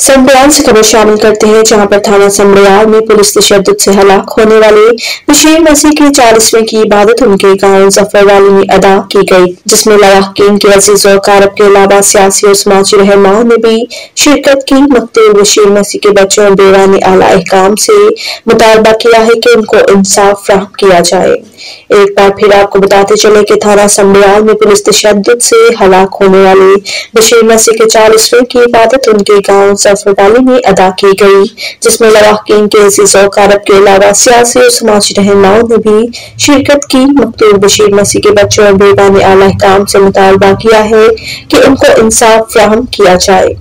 संबयान से खबर शामिल करते हैं, जहाँ पर थाना संबयाल में पुलिस तशद से हलाक होने वाले बशीर मसीह के चालीसवें की इबादत उनके गाँव ज़फ़र वाली में अदा की गई, जिसमें लवाहकीन के अज़ीज़ और कारब के अलावा सियासी और समाजी रहमान ने भी शिरकत की। मकतूल बशीर मसीह के बच्चों और बेवा ने आला अहकाम से मुतालबा किया है कि उनको इंसाफ फ्राहम किया जाए। एक बार फिर आपको बताते चले कि थाना संबयाल में पुलिस तशद से हलाक होने वाले बशीर मसीह के चालीसवें की इबादत उनके गाँव सफरवाली में अदा की गई, जिसमें लवाकिन के अज़ीज़ के अलावा सियासी और समाजी रहनुमाओं ने भी शिरकत की। मकतूर बशीर मसीह के बच्चों और बेगान आला काम से मुतालबा किया है कि उनको इंसाफ फ्राहम किया जाए।